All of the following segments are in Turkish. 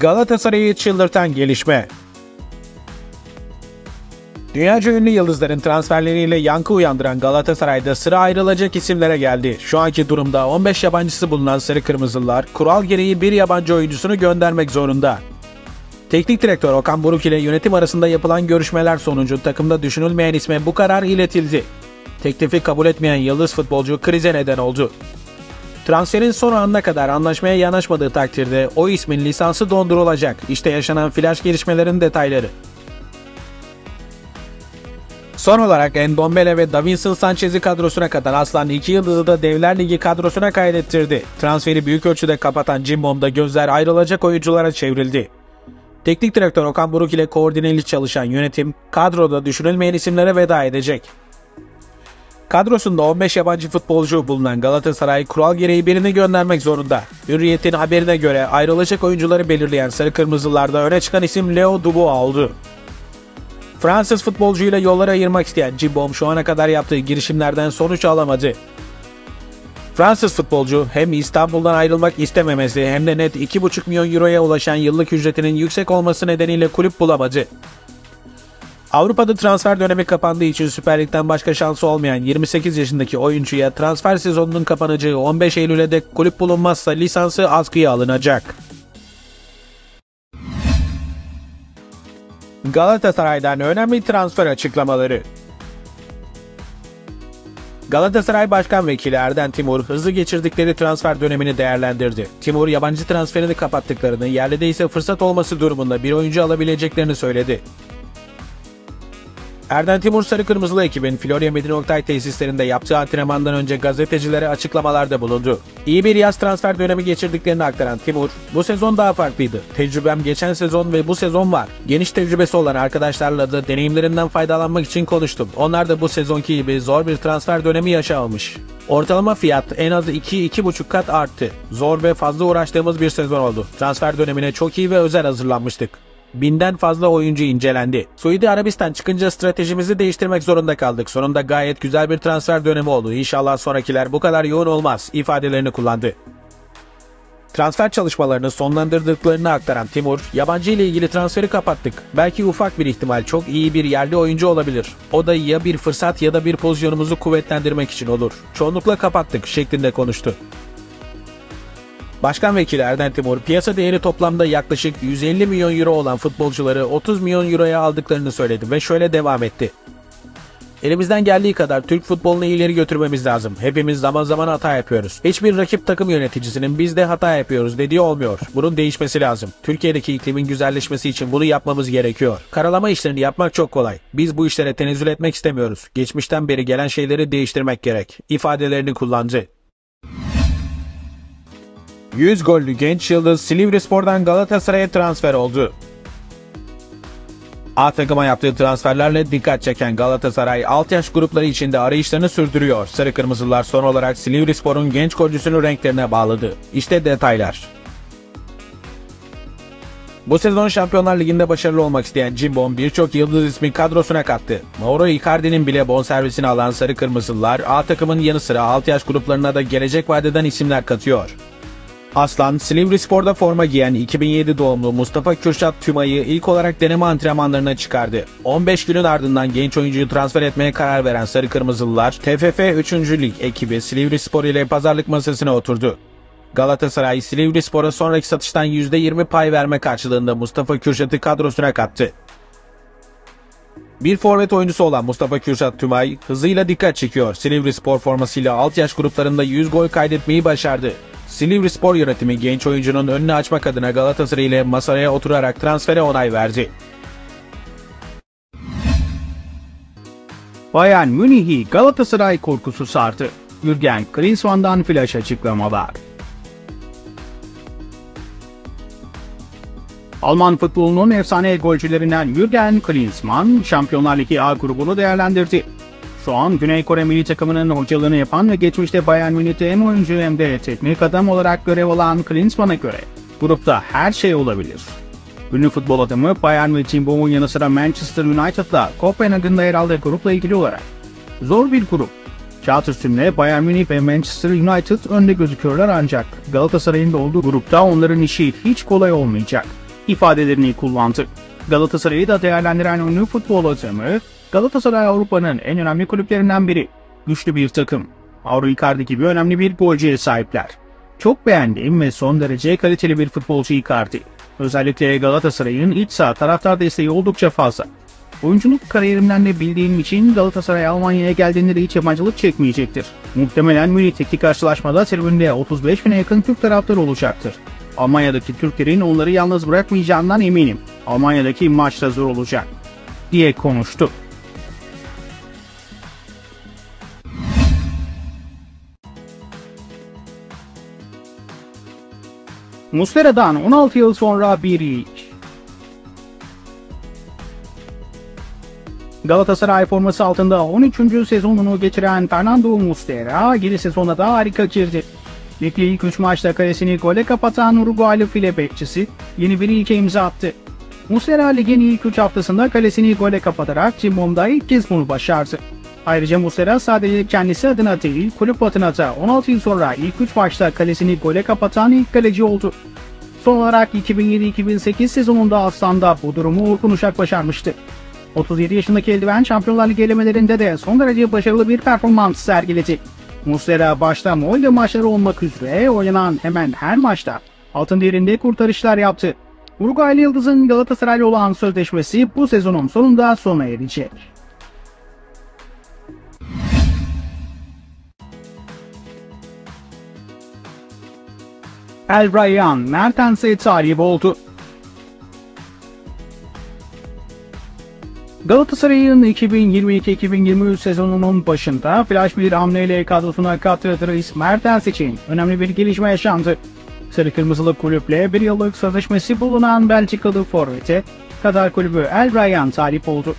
Galatasaray'ı çıldırtan gelişme. Dünyaca ünlü yıldızların transferleriyle yankı uyandıran Galatasaray'da sıra ayrılacak isimlere geldi. Şu anki durumda 15 yabancısı bulunan Sarı Kırmızılılar kural gereği bir yabancı oyuncusunu göndermek zorunda. Teknik direktör Okan Buruk ile yönetim arasında yapılan görüşmeler sonucu takımda düşünülmeyen isme bu karar iletildi. Teklifi kabul etmeyen yıldız futbolcu krize neden oldu. Transferin son anına kadar anlaşmaya yanaşmadığı takdirde o ismin lisansı dondurulacak. İşte yaşanan flash gelişmelerin detayları. Son olarak Endombele ve Davinson Sanchez'i kadrosuna katan Aslan iki yıldızı da Devler Ligi kadrosuna kaydettirdi. Transferi büyük ölçüde kapatan Cimbom'da gözler ayrılacak oyunculara çevrildi. Teknik direktör Okan Buruk ile koordineli çalışan yönetim kadroda düşünülmeyen isimlere veda edecek. Kadrosunda 15 yabancı futbolcu bulunan Galatasaray kural gereği birini göndermek zorunda. Hürriyet'in haberine göre ayrılacak oyuncuları belirleyen Sarı Kırmızılarda öne çıkan isim Leo Dubois oldu. Fransız futbolcuyla yolları ayırmak isteyen Cimbom şu ana kadar yaptığı girişimlerden sonuç alamadı. Fransız futbolcu hem İstanbul'dan ayrılmak istememesi hem de net 2,5 milyon euroya ulaşan yıllık ücretinin yüksek olması nedeniyle kulüp bulamadı. Avrupa'da transfer dönemi kapandığı için Süper Lig'den başka şansı olmayan 28 yaşındaki oyuncuya transfer sezonunun kapanacağı 15 Eylül'e dek kulüp bulunmazsa lisansı askıya alınacak. Galatasaray'dan önemli transfer açıklamaları. Galatasaray Başkan Vekili Erden Timur hızlı geçirdikleri transfer dönemini değerlendirdi. Timur yabancı transferini kapattıklarını, yerli ise fırsat olması durumunda bir oyuncu alabileceklerini söyledi. Erden Timur Sarı Kırmızılı ekibin Florya Medine Oktay tesislerinde yaptığı antrenmandan önce gazetecilere açıklamalarda bulundu. İyi bir yaz transfer dönemi geçirdiklerini aktaran Timur, bu sezon daha farklıydı. Tecrübem geçen sezon ve bu sezon var. Geniş tecrübesi olan arkadaşlarla da deneyimlerinden faydalanmak için konuştum. Onlar da bu sezonki gibi zor bir transfer dönemi yaşamamış. Ortalama fiyat en az 2-2,5 kat arttı. Zor ve fazla uğraştığımız bir sezon oldu. Transfer dönemine çok iyi ve özel hazırlanmıştık. Binden fazla oyuncu incelendi. Suudi Arabistan çıkınca stratejimizi değiştirmek zorunda kaldık. Sonunda gayet güzel bir transfer dönemi oldu. İnşallah sonrakiler bu kadar yoğun olmaz ifadelerini kullandı. Transfer çalışmalarını sonlandırdıklarını aktaran Timur, yabancı ile ilgili transferi kapattık. Belki ufak bir ihtimal çok iyi bir yerli oyuncu olabilir. O da ya bir fırsat ya da bir pozisyonumuzu kuvvetlendirmek için olur. Çoğunlukla kapattık şeklinde konuştu. Başkan Vekili Erden Timur piyasa değeri toplamda yaklaşık 150 milyon euro olan futbolcuları 30 milyon euroya aldıklarını söyledi ve şöyle devam etti. Elimizden geldiği kadar Türk futbolunu ileri götürmemiz lazım. Hepimiz zaman zaman hata yapıyoruz. Hiçbir rakip takım yöneticisinin biz de hata yapıyoruz dediği olmuyor. Bunun değişmesi lazım. Türkiye'deki iklimin güzelleşmesi için bunu yapmamız gerekiyor. Karalama işlerini yapmak çok kolay. Biz bu işlere tenezzül etmek istemiyoruz. Geçmişten beri gelen şeyleri değiştirmek gerek. İfadelerini kullandı. 100 gollü genç yıldız Silivrispor'dan Galatasaray'a transfer oldu. A takıma yaptığı transferlerle dikkat çeken Galatasaray alt yaş grupları içinde arayışlarını sürdürüyor. Sarı Kırmızılar son olarak Silivrispor'un genç golcüsünü renklerine bağladı. İşte detaylar. Bu sezon Şampiyonlar Ligi'nde başarılı olmak isteyen Cimbom birçok yıldız ismi kadrosuna kattı. Mauro Icardi'nin bile bonservisini alan Sarı Kırmızılar A takımın yanı sıra alt yaş gruplarına da gelecek vadeden isimler katıyor. Aslan, Silivrispor'da forma giyen 2007 doğumlu Mustafa Kürşat Tümay'ı ilk olarak deneme antrenmanlarına çıkardı. 15 günün ardından genç oyuncuyu transfer etmeye karar veren Sarı Kırmızılılar, TFF 3. Lig ekibi Silivrispor ile pazarlık masasına oturdu. Galatasaray, Silivrispor'a sonraki satıştan %20 pay verme karşılığında Mustafa Kürşat'ı kadrosuna kattı. Bir forvet oyuncusu olan Mustafa Kürşat Tümay hızıyla dikkat çekiyor. Silivri Spor formasıyla alt yaş gruplarında 100 gol kaydetmeyi başardı. Silivri Spor yönetimi genç oyuncunun önünü açmak adına Galatasaray ile masaya oturarak transfere onay verdi. Bayern Münih'i Galatasaray korkusu sardı. Jürgen Klinsmann'dan flash açıklamalar. Alman futbolunun efsane golcülerinden Jürgen Klinsmann, Şampiyonlar Ligi A grubunu değerlendirdi. Şu an Güney Kore milli takımının hocalığını yapan ve geçmişte Bayern Münih'te hem oyuncu hem de teknik adam olarak görev alan Klinsmann'a göre grupta her şey olabilir. Ünlü futbol adamı Bayern ve Cimbom'un yanı sıra Manchester United'la Kopenhagen'da yer aldığı grupla ilgili olarak zor bir grup. Kağıt üstünde Bayern Münih ve Manchester United önde gözüküyorlar ancak Galatasaray'ın da olduğu grupta onların işi hiç kolay olmayacak. ifadelerini kullandı. Galatasaray'ı da değerlendiren ünlü futbol adamı, Galatasaray Avrupa'nın en önemli kulüplerinden biri. Güçlü bir takım. Mauro Icardi gibi önemli bir golcüye sahipler. Çok beğendiğim ve son derece kaliteli bir futbolcu Icardi. Özellikle Galatasaray'ın iç saha taraftar desteği oldukça fazla. Oyunculuk kariyerimden de bildiğim için Galatasaray Almanya'ya geldiğinde de hiç yabancılık çekmeyecektir. Muhtemelen Münih'teki karşılaşmada tribünde 35 bine yakın Türk taraftarı olacaktır. Almanya'daki Türklerin onları yalnız bırakmayacağından eminim. Almanya'daki maç da zor olacak, diye konuştu. Muslera'dan 16 yıl sonra bir iş. Galatasaray forması altında 13. sezonunu geçiren Fernando Muslera 7 sezona da harika girdi. Ligde ilk 3 maçta kalesini gole kapatan Uruguaylı file bekçisi yeni bir ilke imza attı. Muslera ligin ilk 3 haftasında kalesini gole kapatarak Cimbom'da ilk kez bunu başardı. Ayrıca Muslera sadece kendisi adına değil kulüp adına da 16 yıl sonra ilk 3 maçta kalesini gole kapatan ilk kaleci oldu. Son olarak 2007-2008 sezonunda Aslan'da bu durumu Orkun Uşak başarmıştı. 37 yaşındaki eldiven Şampiyonlar Ligi elemelerinde de son derece başarılı bir performans sergiledi. Muslera başta Molde maçları olmak üzere oynanan hemen her maçta altın değerinde kurtarışlar yaptı. Uruguaylı Yıldız'ın Galatasaray'la olan sözleşmesi bu sezonun sonunda sona erecek. El Rayyan Mertens'e talip oldu. Galatasaray'ın 2022-2023 sezonunun başında flash bir hamleyle kadrosuna kattığı Mertens için önemli bir gelişme yaşandı. Sarı Kırmızılı kulüple bir yıllık sözleşmesi bulunan Belçikalı forvete Katar kulübü El Rayyan talip oldu.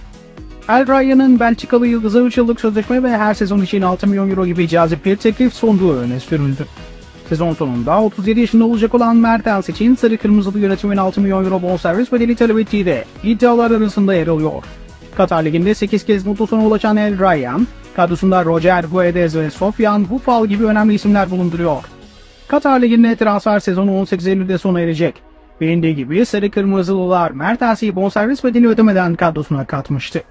El Rayyan'ın Belçikalı yıldızı 3 yıllık sözleşme ve her sezon için 6 milyon euro gibi cazip bir teklif sunduğu öne sürüldü. Sezon sonunda 37 yaşında olacak olan Mertens için Sarı Kırmızılı yönetimin 6 milyon euro bonservis bedeli talep ettiği de iddialar arasında yer alıyor. Katar Ligi'nde 8 kez mutlu sona ulaşan El Rayyan, kadrosunda Roger Guedes ve Sofyan Bufal gibi önemli isimler bulunduruyor. Katar Ligi'nde transfer sezonu 18 Eylül'de sona erecek. Bilindiği gibi Sarı Kırmızılılar Mertens'i bonservis bedeli ödemeden kadrosuna katmıştı.